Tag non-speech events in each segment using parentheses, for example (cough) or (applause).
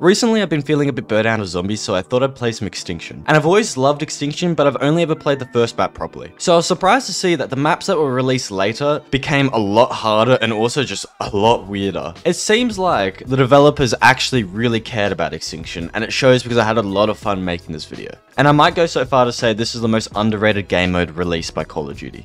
Recently I've been feeling a bit burnt out of zombies so I thought I'd play some Extinction. And I've always loved Extinction but I've only ever played the first map properly. So I was surprised to see that the maps that were released later became a lot harder and also just a lot weirder. It seems like the developers actually really cared about Extinction and it shows because I had a lot of fun making this video. And I might go so far to say this is the most underrated game mode released by Call of Duty.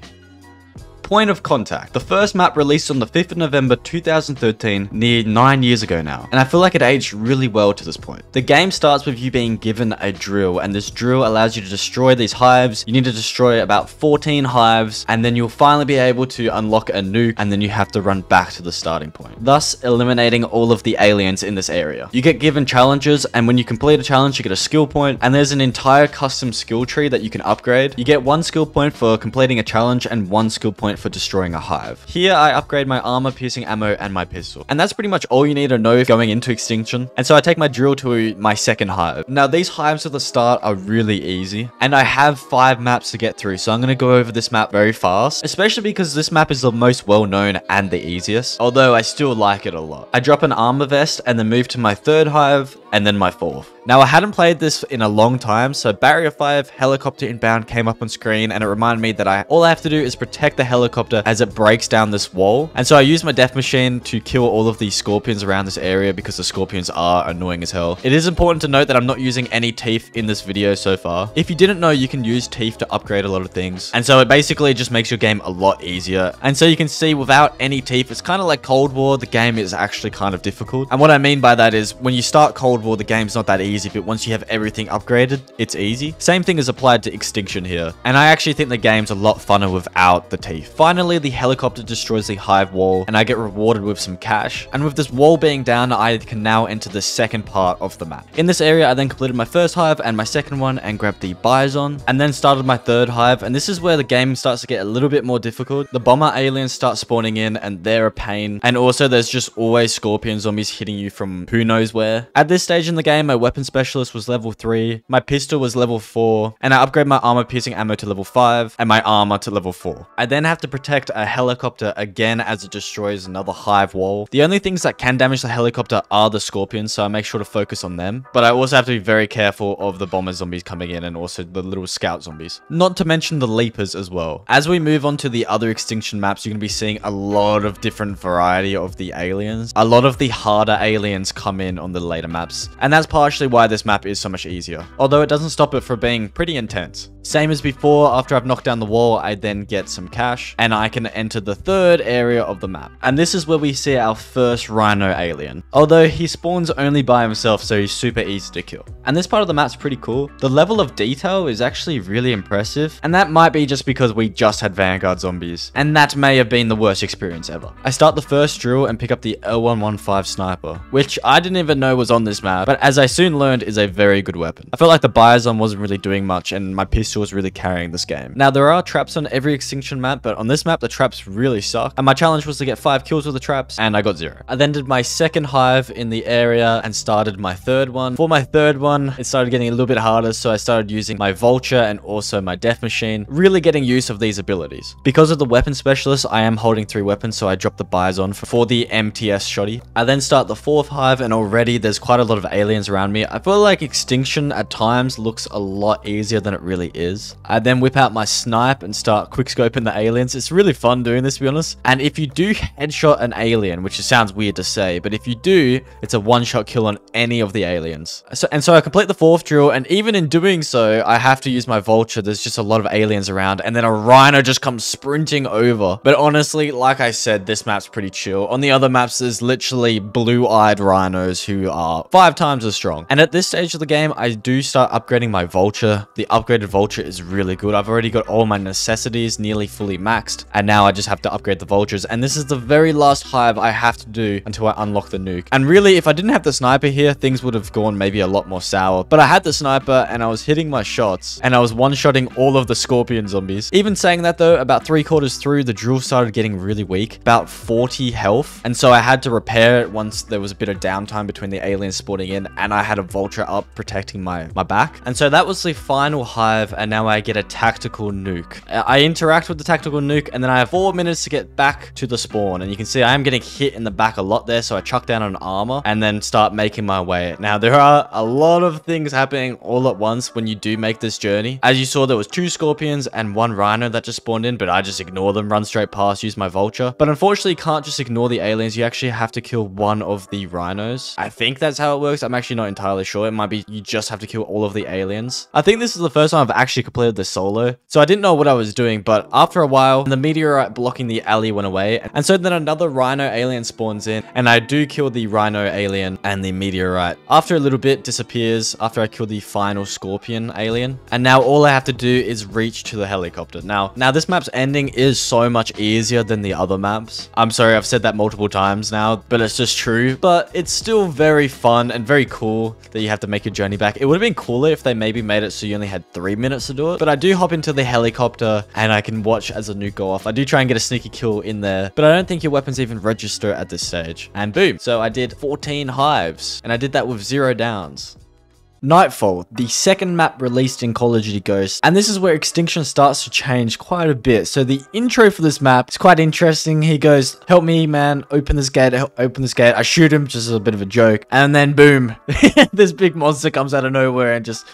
Point of Contact, the first map released on the 5th of November 2013, near 9 years ago now, and I feel like it aged really well to this point. The game starts with you being given a drill, and this drill allows you to destroy these hives. You need to destroy about 14 hives, and then you'll finally be able to unlock a nuke, and then you have to run back to the starting point, thus eliminating all of the aliens in this area. You get given challenges, and when you complete a challenge, you get a skill point, and there's an entire custom skill tree that you can upgrade. You get one skill point for completing a challenge, and one skill point for destroying a hive. Here I upgrade my armor piercing ammo and my pistol. And that's pretty much all you need to know going into extinction. And so I take my drill to my second hive. Now these hives at the start are really easy and I have five maps to get through. So I'm going to go over this map very fast, especially because this map is the most well known and the easiest. Although I still like it a lot. I drop an armor vest and then move to my third hive and then my fourth. Now, I hadn't played this in a long time, so Barrier 5 Helicopter Inbound came up on screen, and it reminded me that I all I have to do is protect the helicopter as it breaks down this wall. And so I used my death machine to kill all of the scorpions around this area because the scorpions are annoying as hell. It is important to note that I'm not using any teeth in this video so far. If you didn't know, you can use teeth to upgrade a lot of things. And so it basically just makes your game a lot easier. And so you can see without any teeth, it's kind of like Cold War, the game is actually kind of difficult. And what I mean by that is when you start Cold War, the game's not that easy, but once you have everything upgraded, it's easy. Same thing is applied to Extinction here. And I actually think the game's a lot funner without the teeth. Finally, the helicopter destroys the hive wall and I get rewarded with some cash. And with this wall being down, I can now enter the second part of the map. In this area, I then completed my first hive and my second one and grabbed the Bison and then started my third hive. And this is where the game starts to get a little bit more difficult. The bomber aliens start spawning in and they're a pain. And also there's just always scorpion zombies hitting you from who knows where. At this stage in the game, my weapon specialist was level 3, my pistol was level 4, and I upgrade my armor piercing ammo to level 5, and my armor to level 4. I then have to protect a helicopter again as it destroys another hive wall. The only things that can damage the helicopter are the scorpions, so I make sure to focus on them. But I also have to be very careful of the bomber zombies coming in and also the little scout zombies. Not to mention the leapers as well. As we move on to the other extinction maps, you're going to be seeing a lot of different variety of the aliens. A lot of the harder aliens come in on the later maps. And that's partially why this map is so much easier. Although it doesn't stop it from being pretty intense. Same as before, after I've knocked down the wall, I then get some cash and I can enter the third area of the map. And this is where we see our first rhino alien. Although he spawns only by himself, so he's super easy to kill. And this part of the map's pretty cool. The level of detail is actually really impressive. And that might be just because we just had Vanguard zombies. And that may have been the worst experience ever. I start the first drill and pick up the L115 sniper, which I didn't even know was on this map, but as I soon learned is a very good weapon. I felt like the Bison wasn't really doing much and my pistol was really carrying this game. Now there are traps on every extinction map, but on this map the traps really suck. And my challenge was to get 5 kills with the traps and I got 0. I then did my second hive in the area and started my third one. For my third one, it started getting a little bit harder, so I started using my vulture and also my death machine, really getting use of these abilities. Because of the weapon specialist, I am holding 3 weapons, so I dropped the Bison for the MTS shoddy. I then start the fourth hive and already there's quite a lot of aliens around me. I feel like extinction at times looks a lot easier than it really is. I then whip out my snipe and start quickscoping the aliens. It's really fun doing this, to be honest. And if you do (laughs) headshot an alien, which sounds weird to say, but if you do, it's a one-shot kill on any of the aliens. So, and so I complete the fourth drill, and even in doing so, I have to use my vulture. There's just a lot of aliens around, and then a rhino just comes sprinting over. But honestly, like I said, this map's pretty chill. On the other maps, there's literally blue-eyed rhinos who are five times as strong. And at this stage of the game, I do start upgrading my vulture. The upgraded vulture is really good. I've already got all my necessities nearly fully maxed, and now I just have to upgrade the vultures. And this is the very last hive I have to do until I unlock the nuke. And really, if I didn't have the sniper here, things would have gone maybe a lot more sour. But I had the sniper, and I was hitting my shots, and I was one-shotting all of the scorpion zombies. Even saying that though, about three quarters through, the drill started getting really weak, about 40 health. And so I had to repair it once there was a bit of downtime between the aliens spawning in, and I had a vulture up protecting my, my back. And so that was the final hive, and now I get a tactical nuke. Uh, I interact with the tactical nuke, and then I have four minutes to get back to the spawn. And you can see I am getting hit in the back a lot there, so I chuck down an armor and then start making my way. Now, there are a lot of things happening all at once when you do make this journey. As you saw, there was two scorpions and one rhino that just spawned in, but I just ignore them, run straight past, use my vulture. But unfortunately, you can't just ignore the aliens. You actually have to kill one of the rhinos. I think that's how it works. I'm actually not entirely sure. It might be you just have to kill all of the aliens. I think this is the first time I've actually completed this solo. So I didn't know what I was doing, but after a while, the meteorite blocking the alley went away. And so then another rhino alien spawns in, and I do kill the rhino alien and the meteorite. After a little bit disappears, after I kill the final scorpion alien. And now all I have to do is reach to the helicopter. Now, now this map's ending is so much easier than the other maps. I'm sorry, I've said that multiple times now, but it's just true. But it's still very fun and very cool that you have to make your journey back. It would have been cooler if they maybe made it so you only had three minutes to do it. But I do hop into the helicopter and I can watch as a nuke go off. I do try and get a sneaky kill in there, but I don't think your weapons even register at this stage. And boom. So I did 14 hives and I did that with zero downs. Nightfall, the second map released in Call of Duty Ghosts, and this is where Extinction starts to change quite a bit. So the intro for this map is quite interesting. He goes, help me, man, open this gate, open this gate. I shoot him, just as a bit of a joke. And then boom, (laughs) this big monster comes out of nowhere and just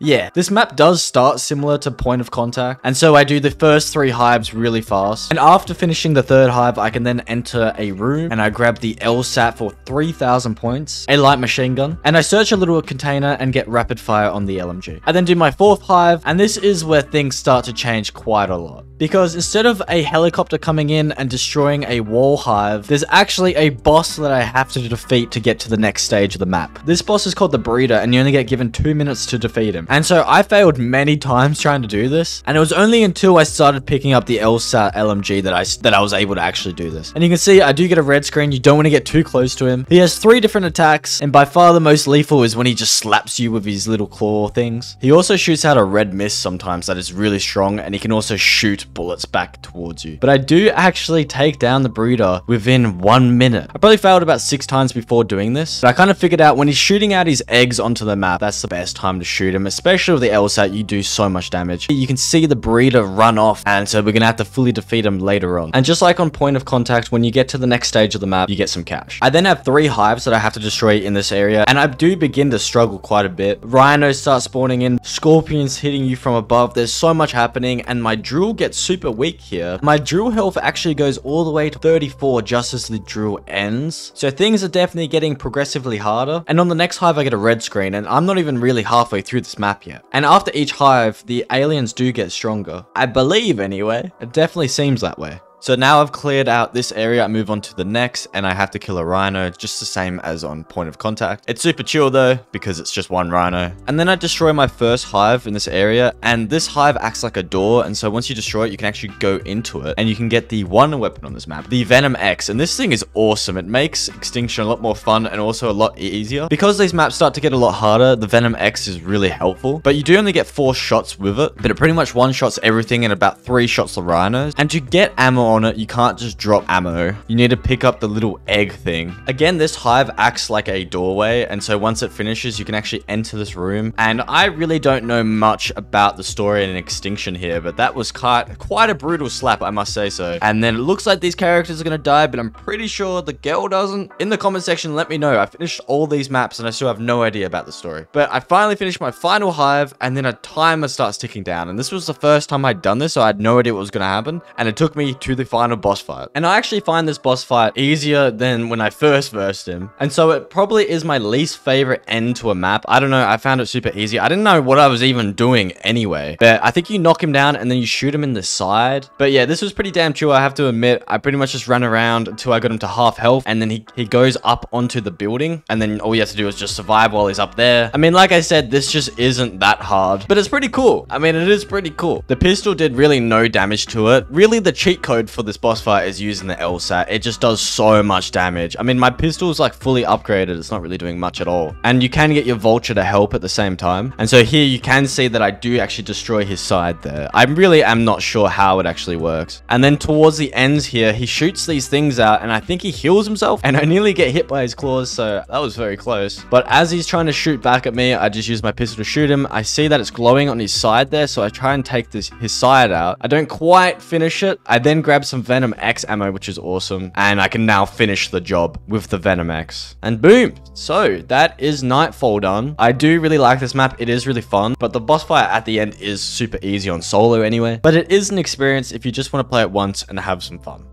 yeah, this map does start similar to Point of Contact, and so I do the first three hives really fast. And after finishing the third hive, I can then enter a room, and I grab the LSAT for 3,000 points, a light machine gun, and I search a little container and get rapid fire on the LMG. I then do my fourth hive, and this is where things start to change quite a lot. Because instead of a helicopter coming in and destroying a wall hive, there's actually a boss that I have to defeat to get to the next stage of the map. This boss is called the Breeder, and you only get given two minutes to defeat him. And so I failed many times trying to do this. And it was only until I started picking up the LSAT LMG that I, that I was able to actually do this. And you can see I do get a red screen. You don't want to get too close to him. He has three different attacks. And by far the most lethal is when he just slaps you with his little claw things. He also shoots out a red mist sometimes that is really strong. And he can also shoot bullets back towards you. But I do actually take down the breeder within one minute. I probably failed about six times before doing this. But I kind of figured out when he's shooting out his eggs onto the map, that's the best time to shoot him, especially with the LSAT, you do so much damage. You can see the breeder run off, and so we're gonna have to fully defeat him later on. And just like on point of contact, when you get to the next stage of the map, you get some cash. I then have three hives that I have to destroy in this area, and I do begin to struggle quite a bit. Rhinos start spawning in, scorpions hitting you from above. There's so much happening, and my drill gets super weak here. My drill health actually goes all the way to 34 just as the drill ends. So things are definitely getting progressively harder. And on the next hive, I get a red screen, and I'm not even really halfway through this map yet. And after each hive, the aliens do get stronger. I believe anyway. It definitely seems that way. So now I've cleared out this area, I move on to the next, and I have to kill a rhino, just the same as on point of contact. It's super chill though, because it's just one rhino. And then I destroy my first hive in this area, and this hive acts like a door, and so once you destroy it, you can actually go into it, and you can get the one weapon on this map, the Venom X, and this thing is awesome. It makes Extinction a lot more fun and also a lot easier. Because these maps start to get a lot harder, the Venom X is really helpful, but you do only get four shots with it, but it pretty much one-shots everything and about three shots of rhinos. And to get ammo on it, you can't just drop ammo. You need to pick up the little egg thing. Again, this hive acts like a doorway, and so once it finishes, you can actually enter this room. And I really don't know much about the story and extinction here, but that was quite, quite a brutal slap, I must say so. And then it looks like these characters are gonna die, but I'm pretty sure the girl doesn't. In the comment section, let me know. I finished all these maps and I still have no idea about the story. But I finally finished my final hive, and then a timer starts ticking down. And this was the first time I'd done this, so I had no idea what was gonna happen. And it took me to the final boss fight. And I actually find this boss fight easier than when I first versed him. And so it probably is my least favorite end to a map. I don't know, I found it super easy. I didn't know what I was even doing anyway. But I think you knock him down and then you shoot him in the side. But yeah, this was pretty damn chill, I have to admit. I pretty much just ran around until I got him to half health. And then he, he goes up onto the building. And then all you have to do is just survive while he's up there. I mean, like I said, this just isn't that hard. But it's pretty cool. I mean, it is pretty cool. The pistol did really no damage to it. Really, the cheat code for this boss fight is using the LSAT. It just does so much damage. I mean, my pistol is like fully upgraded. It's not really doing much at all. And you can get your vulture to help at the same time. And so here you can see that I do actually destroy his side there. I really am not sure how it actually works. And then towards the ends here, he shoots these things out and I think he heals himself and I nearly get hit by his claws. So that was very close. But as he's trying to shoot back at me, I just use my pistol to shoot him. I see that it's glowing on his side there. So I try and take this his side out. I don't quite finish it. I then grab some Venom X ammo, which is awesome. And I can now finish the job with the Venom X. And boom. So that is Nightfall done. I do really like this map. It is really fun. But the boss fight at the end is super easy on solo anyway. But it is an experience if you just want to play it once and have some fun.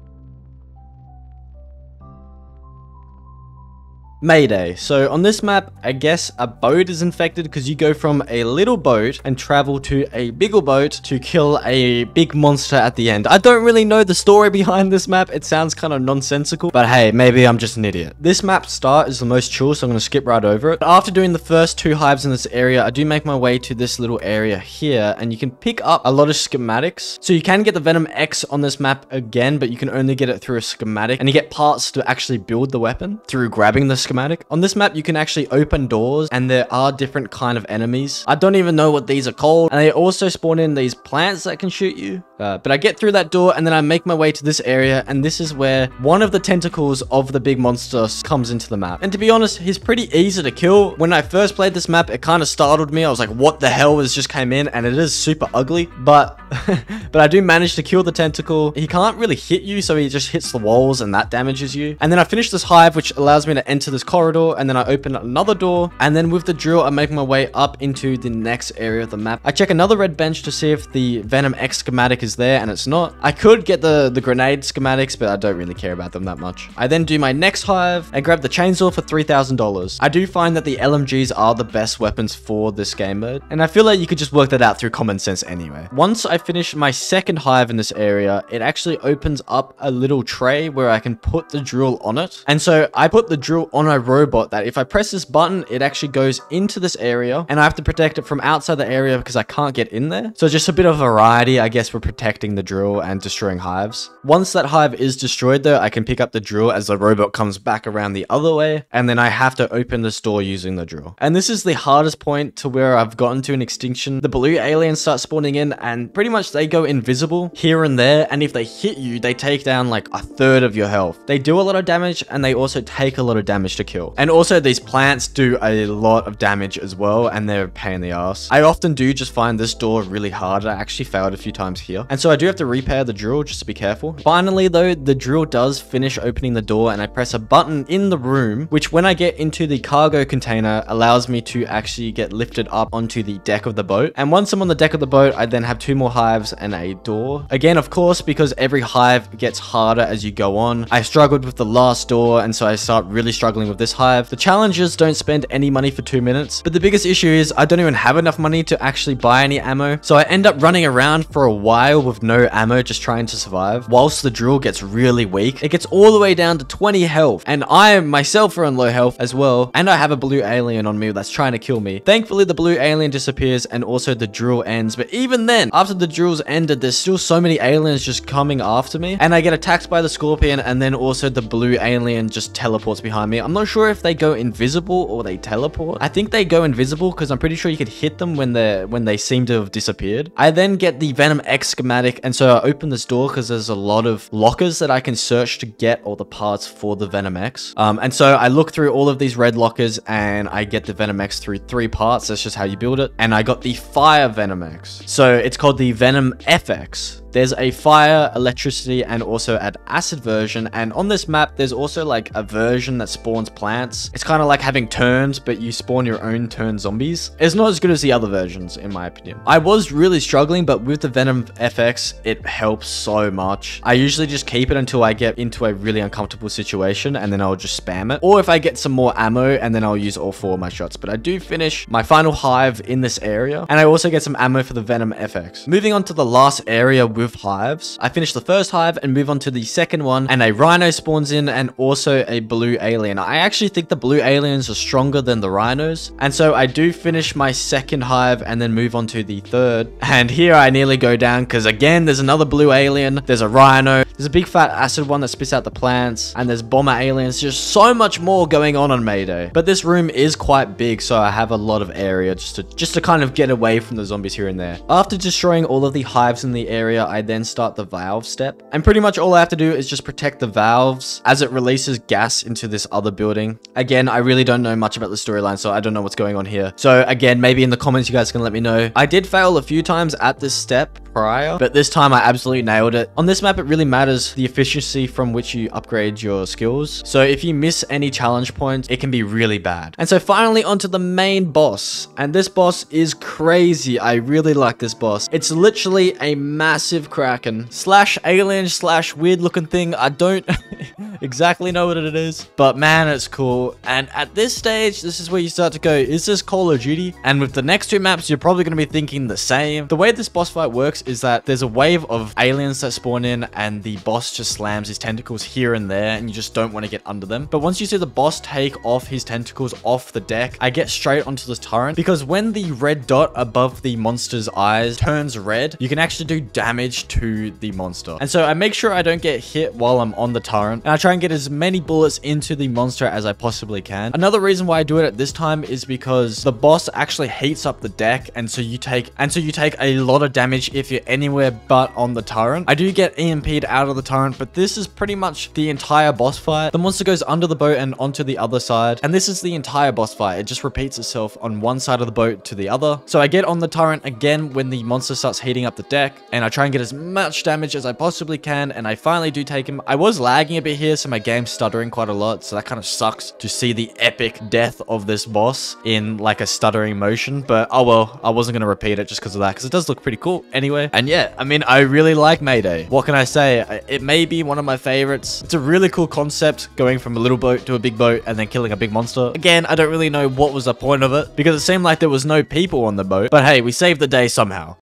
Mayday. So on this map, I guess a boat is infected because you go from a little boat and travel to a bigger boat to kill a big monster at the end. I don't really know the story (laughs) behind this map. It sounds kind of nonsensical, but hey, maybe I'm just an idiot. This map start is the most chill, so I'm going to skip right over it. After doing the first two hives in this area, I do make my way to this little area here, and you can pick up a lot of schematics. So you can get the Venom X on this map again, but you can only get it through a schematic, and you get parts to actually build the weapon through grabbing the schematic schematic. On this map, you can actually open doors and there are different kind of enemies. I don't even know what these are called. And they also spawn in these plants that can shoot you. Uh, but I get through that door and then I make my way to this area and this is where one of the tentacles of the big monster comes into the map. And to be honest, he's pretty easy to kill. When I first played this map, it kind of startled me. I was like, what the hell has just came in? And it is super ugly, but (laughs) but I do manage to kill the tentacle. He can't really hit you, so he just hits the walls and that damages you. And then I finish this hive, which allows me to enter this corridor and then I open another door. And then with the drill, I make my way up into the next area of the map. I check another red bench to see if the Venom X schematic is there and it's not. I could get the, the grenade schematics, but I don't really care about them that much. I then do my next hive and grab the chainsaw for $3,000. I do find that the LMGs are the best weapons for this game mode, and I feel like you could just work that out through common sense anyway. Once I finish my second hive in this area, it actually opens up a little tray where I can put the drill on it. And so I put the drill on a robot that if I press this button, it actually goes into this area and I have to protect it from outside the area because I can't get in there. So just a bit of variety, I guess, for protecting the drill and destroying hives. Once that hive is destroyed though, I can pick up the drill as the robot comes back around the other way, and then I have to open this door using the drill. And this is the hardest point to where I've gotten to an extinction. The blue aliens start spawning in and pretty much they go invisible here and there, and if they hit you, they take down like a third of your health. They do a lot of damage and they also take a lot of damage to kill. And also these plants do a lot of damage as well, and they're a pain in the ass. I often do just find this door really hard. I actually failed a few times here. And so I do have to repair the drill just to be careful. Finally though, the drill does finish opening the door and I press a button in the room, which when I get into the cargo container allows me to actually get lifted up onto the deck of the boat. And once I'm on the deck of the boat, I then have two more hives and a door. Again, of course, because every hive gets harder as you go on. I struggled with the last door and so I start really struggling with this hive. The challenges don't spend any money for two minutes, but the biggest issue is I don't even have enough money to actually buy any ammo. So I end up running around for a with no ammo just trying to survive. Whilst the drill gets really weak, it gets all the way down to 20 health. And I myself are on low health as well. And I have a blue alien on me that's trying to kill me. Thankfully, the blue alien disappears and also the drill ends. But even then, after the drills ended, there's still so many aliens just coming after me. And I get attacked by the scorpion and then also the blue alien just teleports behind me. I'm not sure if they go invisible or they teleport. I think they go invisible because I'm pretty sure you could hit them when they when they seem to have disappeared. I then get the Venom X schematic and so I open this door because there's a lot of lockers that I can search to get all the parts for the Venom X. Um, and so I look through all of these red lockers and I get the Venom X through three parts. That's just how you build it. And I got the Fire Venom X. So it's called the Venom FX. There's a fire, electricity, and also an acid version. And on this map, there's also like a version that spawns plants. It's kind of like having turns, but you spawn your own turn zombies. It's not as good as the other versions, in my opinion. I was really struggling, but with the Venom FX, it helps so much. I usually just keep it until I get into a really uncomfortable situation, and then I'll just spam it. Or if I get some more ammo, and then I'll use all four of my shots. But I do finish my final hive in this area, and I also get some ammo for the Venom FX. Moving on to the last area with with hives. I finish the first hive and move on to the second one, and a rhino spawns in and also a blue alien. I actually think the blue aliens are stronger than the rhinos, and so I do finish my second hive and then move on to the third. (laughs) And here I nearly go down because again, there's another blue alien, there's a rhino, there's a big fat acid one that spits out the plants, and there's bomber aliens. Just so much more going on on Mayday. But this room is quite big, so I have a lot of area just to just to kind of get away from the zombies here and there. After destroying all of the hives in the area, I then start the valve step. And pretty much all I have to do is just protect the valves as it releases gas into this other building. Again, I really don't know much about the storyline, so I don't know what's going on here. So again, maybe in the comments you guys can let me know. I did fail a few times at this step prior, but this time I absolutely nailed it. On this map, it really matters the efficiency from which you upgrade your skills. So if you miss any challenge points, it can be really bad. And so finally onto the main boss. And this boss is crazy. I really like this boss. It's literally a massive kraken slash alien slash weird looking thing. I don't (laughs) exactly know what it is, but man, it's cool. And at this stage, this is where you start to go, is this Call of Duty? And with the next two maps, you're probably going to be thinking the same. The way this boss fight works is that there's a wave of aliens that spawn in and the boss just slams his tentacles here and there and you just don't want to get under them. But once you see the boss take off his tentacles off the deck, I get straight onto this turret because when the red dot above the monster's eyes turns red, you can actually do damage to the monster. And so I make sure I don't get hit while I'm on the turret and I try and get as many bullets into the monster as I possibly can. Another reason why I do it at this time is because the boss actually heats up the deck and so you take and so you take a lot of damage if you're anywhere but on the turret. I do get EMP'd out of the turret, but this is pretty much the entire boss fight. The monster goes under the boat and onto the other side, and this is the entire boss fight. It just repeats itself on one side of the boat to the other. So I get on the turret again when the monster starts heating up the deck, and I try and get as much damage as I possibly can, and I finally do take him. I was lagging a bit here, so my game's stuttering quite a lot, so that kind of sucks to see the epic death of this boss in like a stuttering motion, but oh well, I wasn't going to repeat it just because of that, because it does look pretty cool anyway. And yeah, I mean, I really like Mayday. What can I say? It may be one of my favorites. It's a really cool concept, going from a little boat to a big boat and then killing a big monster. Again, I don't really know what was the point of it, because it seemed like there was no people on the boat, but hey, we saved the day somehow.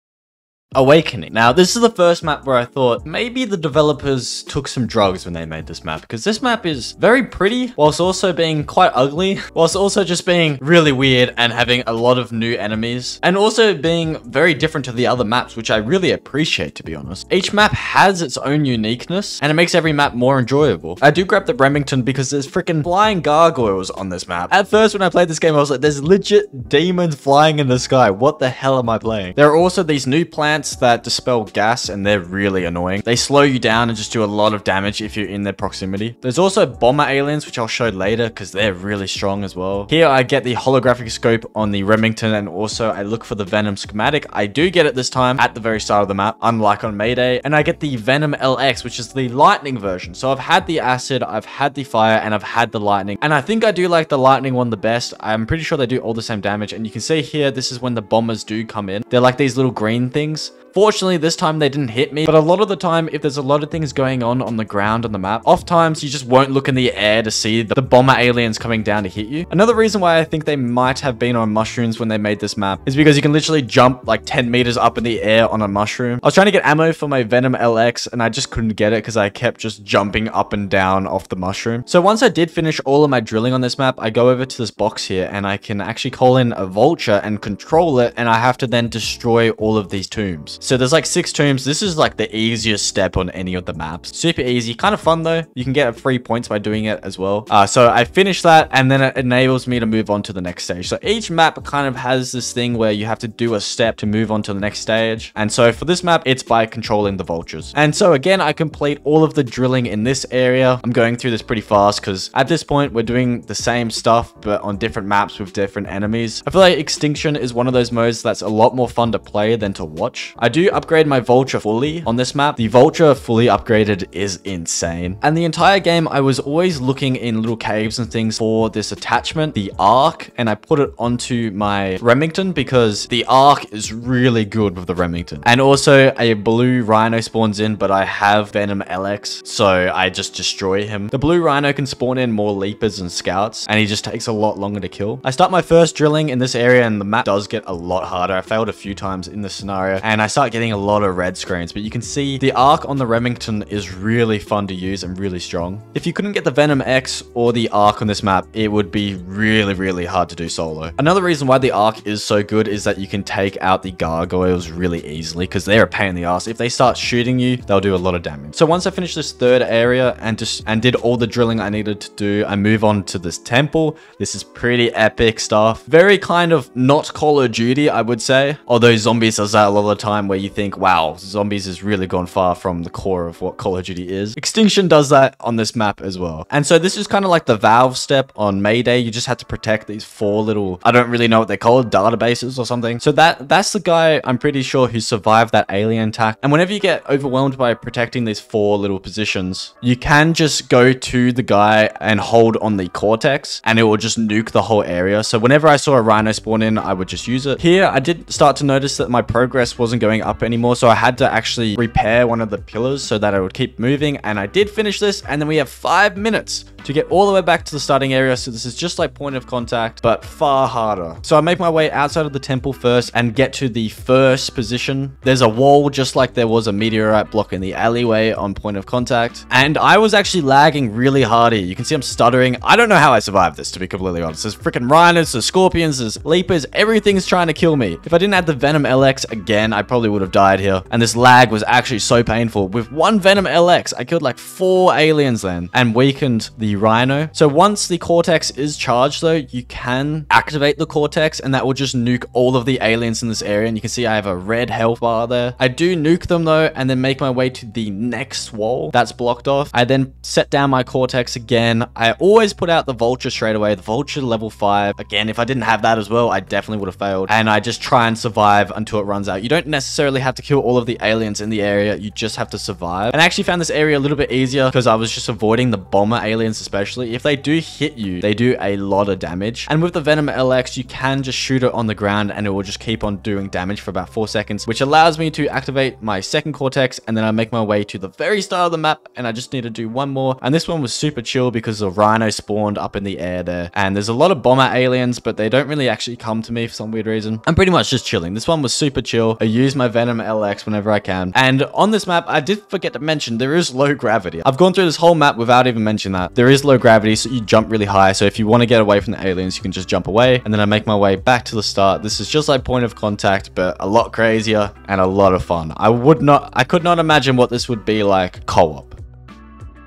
Awakening. Now, this is the first map where I thought maybe the developers took some drugs when they made this map, because this map is very pretty, whilst also being quite ugly, (laughs) whilst also just being really weird and having a lot of new enemies, and also being very different to the other maps, which I really appreciate, to be honest. Each map has its own uniqueness, and it makes every map more enjoyable. I do grab the Remington because there's freaking flying gargoyles on this map. At first, when I played this game, I was like, there's legit demons flying in the sky. What the hell am I playing? There are also these new plants that dispel gas and they're really annoying. They slow you down and just do a lot of damage if you're in their proximity. There's also bomber aliens, which I'll show later because they're really strong as well. Here I get the holographic scope on the Remington and also I look for the Venom schematic. I do get it this time at the very start of the map, unlike on Mayday. And I get the Venom LX, which is the lightning version. So I've had the acid, I've had the fire, and I've had the lightning. And I think I do like the lightning one the best. I'm pretty sure they do all the same damage. And you can see here, this is when the bombers do come in. They're like these little green things. Fortunately, this time they didn't hit me, but a lot of the time, if there's a lot of things going on on the ground on the map, oft times you just won't look in the air to see the bomber aliens coming down to hit you. Another reason why I think they might have been on mushrooms when they made this map is because you can literally jump like 10 meters up in the air on a mushroom. I was trying to get ammo for my Venom LX and I just couldn't get it because I kept just jumping up and down off the mushroom. So once I did finish all of my drilling on this map, I go over to this box here and I can actually call in a vulture and control it and I have to then destroy all of these tombs. So there's like six tombs. This is like the easiest step on any of the maps. Super easy. Kind of fun though. You can get a free points by doing it as well. Uh, so I finished that and then it enables me to move on to the next stage. So each map kind of has this thing where you have to do a step to move on to the next stage. And so for this map, it's by controlling the vultures. And so again, I complete all of the drilling in this area. I'm going through this pretty fast because at this point, we're doing the same stuff, but on different maps with different enemies. I feel like Extinction is one of those modes that's a lot more fun to play than to watch. I do upgrade my Vulture fully on this map. The Vulture fully upgraded is insane. And the entire game, I was always looking in little caves and things for this attachment, the Arc, and I put it onto my Remington because the Arc is really good with the Remington. And also a blue Rhino spawns in, but I have Venom LX, so I just destroy him. The blue Rhino can spawn in more Leapers and Scouts, and he just takes a lot longer to kill. I start my first drilling in this area, and the map does get a lot harder. I failed a few times in this scenario, and and I start getting a lot of red screens. But you can see the arc on the Remington is really fun to use and really strong. If you couldn't get the Venom X or the arc on this map, it would be really, really hard to do solo. Another reason why the arc is so good is that you can take out the gargoyles really easily because they're a pain in the ass. If they start shooting you, they'll do a lot of damage. So once I finish this third area and just and did all the drilling I needed to do, I move on to this temple. This is pretty epic stuff. Very kind of not Call of Duty, I would say. Although Zombies does that a lot of time where you think, wow, Zombies has really gone far from the core of what Call of Duty is. Extinction does that on this map as well. And so this is kind of like the Valve step on Mayday. You just had to protect these four little, I don't really know what they're called, databases or something. So that that's the guy, I'm pretty sure, who survived that alien attack. And whenever you get overwhelmed by protecting these four little positions, you can just go to the guy and hold on the cortex and it will just nuke the whole area. So whenever I saw a rhino spawn in, I would just use it. Here, I did start to notice that my progress wasn't going up anymore. So I had to actually repair one of the pillars so that I would keep moving. And I did finish this. And then we have five minutes to get all the way back to the starting area. So this is just like point of contact, but far harder. So I make my way outside of the temple first and get to the first position. There's a wall just like there was a meteorite block in the alleyway on point of contact. And I was actually lagging really hard here. You can see I'm stuttering. I don't know how I survived this, to be completely honest. There's freaking rhinos, there's scorpions, there's leapers. Everything's trying to kill me. If I didn't have the Venom LX again, probably would have died here. And this lag was actually so painful. With one Venom LX, I killed like four aliens then and weakened the Rhino. So once the Cortex is charged though, you can activate the Cortex and that will just nuke all of the aliens in this area. And you can see I have a red health bar there. I do nuke them though and then make my way to the next wall that's blocked off. I then set down my Cortex again. I always put out the Vulture straight away. The Vulture level 5. Again, if I didn't have that as well, I definitely would have failed. And I just try and survive until it runs out. You don't necessarily have to kill all of the aliens in the area. You just have to survive. And I actually found this area a little bit easier because I was just avoiding the bomber aliens especially. If they do hit you, they do a lot of damage. And with the Venom LX, you can just shoot it on the ground and it will just keep on doing damage for about 4 seconds, which allows me to activate my second Cortex and then I make my way to the very start of the map and I just need to do one more. And this one was super chill because the Rhino spawned up in the air there. And there's a lot of bomber aliens, but they don't really actually come to me for some weird reason. I'm pretty much just chilling. This one was super chill. Use my Venom LX whenever I can. And on this map, I did forget to mention there is low gravity. I've gone through this whole map without even mentioning that. There is low gravity, so you jump really high. So if you want to get away from the aliens, you can just jump away. And then I make my way back to the start. This is just like point of contact, but a lot crazier and a lot of fun. I would not, I could not imagine what this would be like co-op.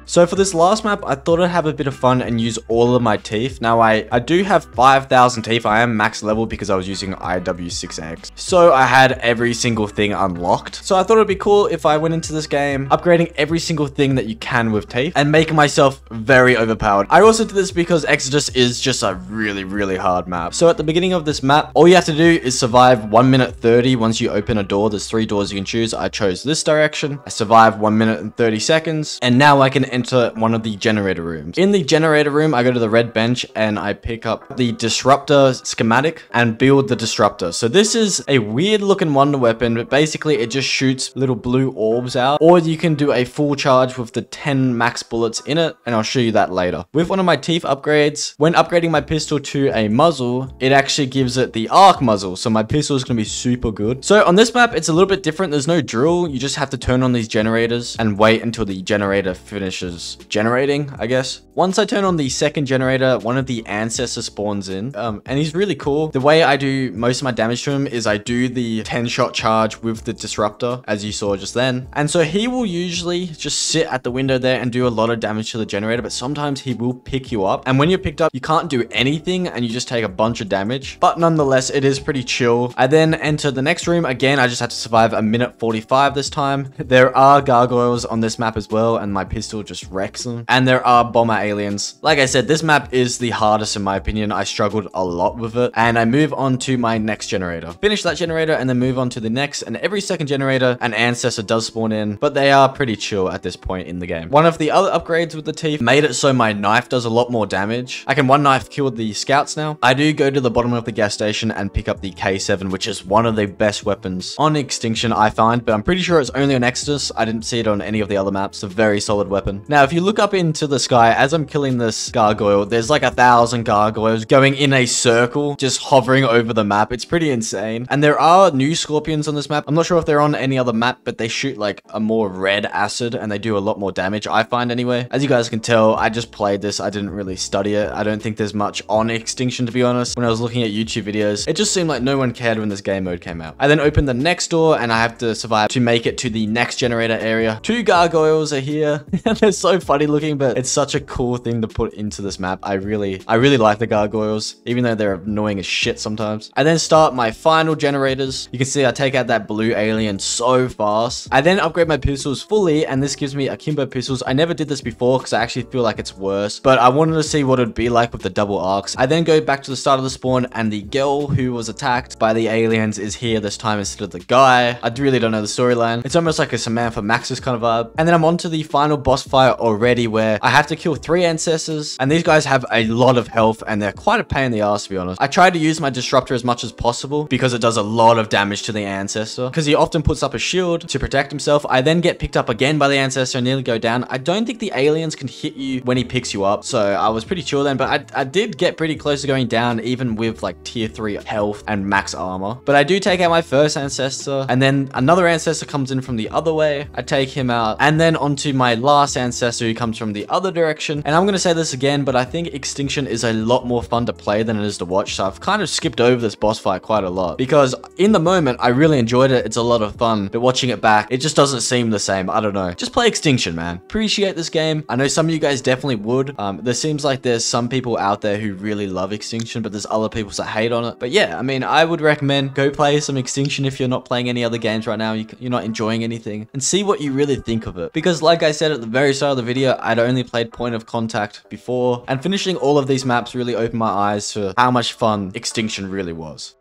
So for this last map, I thought I'd have a bit of fun and use all of my teeth. Now, I, I do have 5,000 teeth. I am max level because I was using IW6X. So I had every single thing unlocked. So I thought it'd be cool if I went into this game, upgrading every single thing that you can with teeth and making myself very overpowered. I also did this because Exodus is just a really, really hard map. So at the beginning of this map, all you have to do is survive 1 minute 30 once you open a door. There's three doors you can choose. I chose this direction. I survived 1 minute and 30 seconds. And now I can enter one of the generator rooms. In the generator room, I go to the red bench and I pick up the disruptor schematic and build the disruptor. So this is a weird looking wonder weapon, but basically it just shoots little blue orbs out. Or you can do a full charge with the 10 max bullets in it, and I'll show you that later. With one of my teeth upgrades, when upgrading my pistol to a muzzle, it actually gives it the arc muzzle. So my pistol is going to be super good. So on this map, it's a little bit different. There's no drill. You just have to turn on these generators and wait until the generator finishes generating, I guess. Once I turn on the second generator, one of the ancestors spawns in, um, and he's really cool. The way I do most of my damage to him is I do the 10 shot charge with the disruptor, as you saw just then. And so he will usually just sit at the window there and do a lot of damage to the generator, but sometimes he will pick you up. And when you're picked up, you can't do anything and you just take a bunch of damage. But nonetheless, it is pretty chill. I then enter the next room. Again, I just had to survive a minute 45 this time. There are gargoyles on this map as well, and my pistol just wrecks them. And there are bomber aliens. Like I said, this map is the hardest in my opinion. I struggled a lot with it. And I move on to my next generator. Finish that generator and then move on to the next. And every second generator, an ancestor does spawn in, but they are pretty chill at this point in the game. One of the other upgrades with the teeth made it so my knife does a lot more damage. I can one knife kill the scouts now. I do go to the bottom of the gas station and pick up the K7, which is one of the best weapons on Extinction I find, but I'm pretty sure it's only on Exodus. I didn't see it on any of the other maps. A very solid weapon. Now, if you look up into the sky, as I'm killing this gargoyle, there's like a thousand gargoyles going in a circle, just hovering over the map. It's pretty insane. And there are new scorpions on this map. I'm not sure if they're on any other map, but they shoot like a more red acid and they do a lot more damage, I find anyway. As you guys can tell, I just played this. I didn't really study it. I don't think there's much on Extinction, to be honest. When I was looking at YouTube videos, it just seemed like no one cared when this game mode came out. I then opened the next door and I have to survive to make it to the next generator area. Two gargoyles are here. (laughs) They're so funny looking, but it's such a cool thing to put into this map. I really, I really like the gargoyles, even though they're annoying as shit sometimes. I then start my final generators. You can see I take out that blue alien so fast. I then upgrade my pistols fully, and this gives me akimbo pistols. I never did this before because I actually feel like it's worse, but I wanted to see what it'd be like with the double arcs. I then go back to the start of the spawn, and the girl who was attacked by the aliens is here this time instead of the guy. I really don't know the storyline. It's almost like a Samantha Maxis kind of vibe. And then I'm on to the final boss fight already where I have to kill three ancestors, and these guys have a lot of health, and they're quite a pain in the ass to be honest. I try to use my disruptor as much as possible because it does a lot of damage to the ancestor because he often puts up a shield to protect himself. I then get picked up again by the ancestor and nearly go down. I don't think the aliens can hit you when he picks you up, so I was pretty chill then, but I, I did get pretty close to going down even with like tier 3 health and max armor. But I do take out my first ancestor, and then another ancestor comes in from the other way. I take him out, and then onto my last ancestor who comes from the other direction. And I'm going to say this again, but I think Extinction is a lot more fun to play than it is to watch, so I've kind of skipped over this boss fight quite a lot. Because in the moment, I really enjoyed it. It's a lot of fun, but watching it back, it just doesn't seem the same. I don't know. Just play Extinction, man. Appreciate this game. I know some of you guys definitely would. Um, there seems like there's some people out there who really love Extinction, but there's other people that hate on it. But yeah, I mean, I would recommend go play some Extinction if you're not playing any other games right now. You, you're not enjoying anything and see what you really think of it. Because like I said at the very start of the video, I'd only played Point of Contact before and finishing all of these maps really opened my eyes to how much fun Extinction really was.